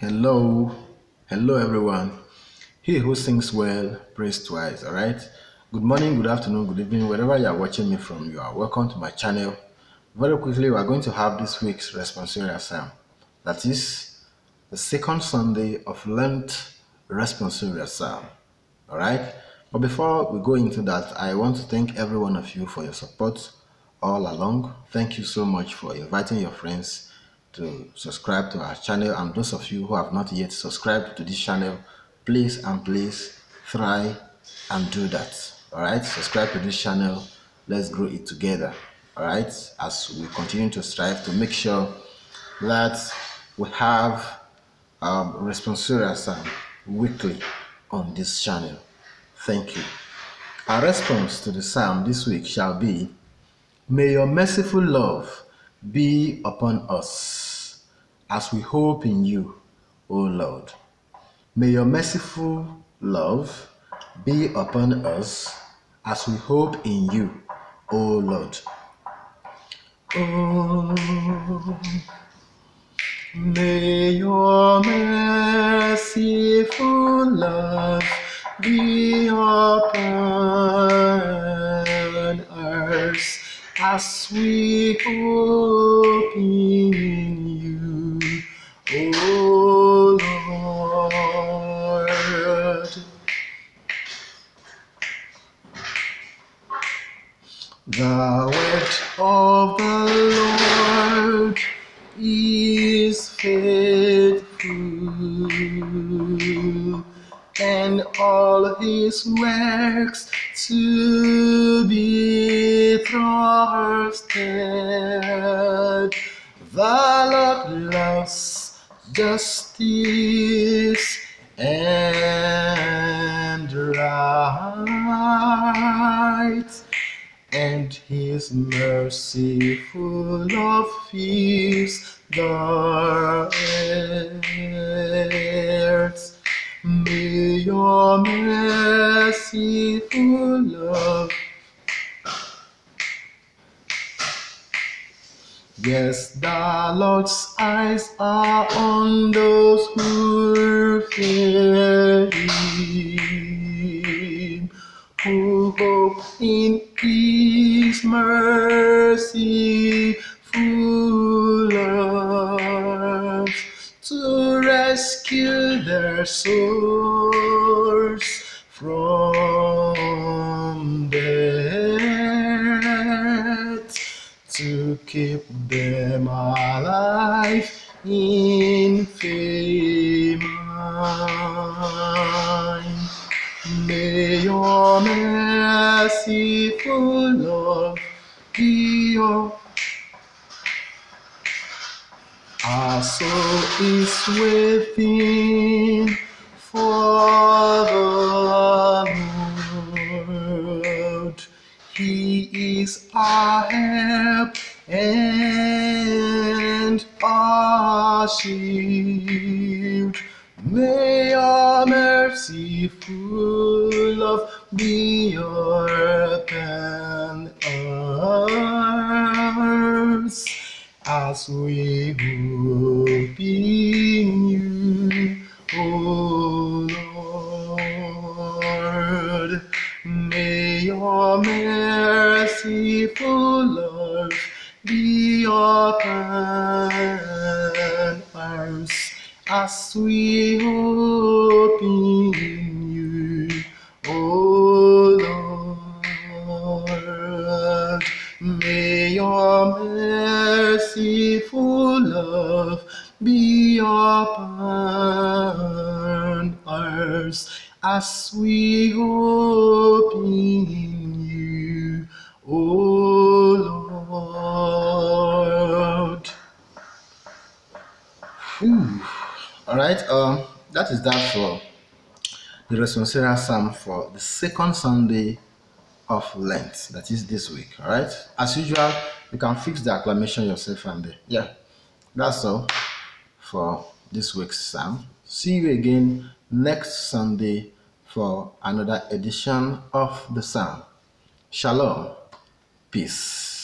Hello, hello everyone. He who sings well, prays twice. All right. Good morning, good afternoon, good evening, wherever you are watching me from. You are welcome to my channel. Very quickly, we are going to have this week's responsorial psalm. That is the second Sunday of Lent responsorial psalm. All right. But before we go into that, I want to thank every one of you for your support all along. Thank you so much for inviting your friends to subscribe to our channel and those of you who have not yet subscribed to this channel, please and please try and do that. All right, subscribe to this channel. Let's grow it together. All right, as we continue to strive to make sure that we have um, responsorial psalm weekly on this channel. Thank you. Our response to the psalm this week shall be May your merciful love be upon us as we hope in you, O Lord. May your merciful love be upon us as we hope in you, O Lord. Oh, may your merciful love be upon us as we hope in you, O Lord. The word of the Lord and all his works to be trusted. The Lord justice and right, and his love fills the earth. May your merciful love. Yes, the Lord's eyes are on those who fear Him, who hope in His mercy, rescue their souls from death to keep them alive in faith. May your merciful love be your our soul is waiting for the Lord. He is our help and our shield. May your merciful love be your pen as we hope in you, O Lord. May your merciful love be upon us as we hope in you, O Lord. May your merciful love be upon us as we hope in you, O Lord. Whew. All right, um, that is that for the responsorial psalm for the second Sunday of Lent, that is this week. All right, as usual, you can fix the acclamation yourself and there. Yeah, that's all for this week's psalm. See you again next Sunday for another edition of the psalm. Shalom, peace.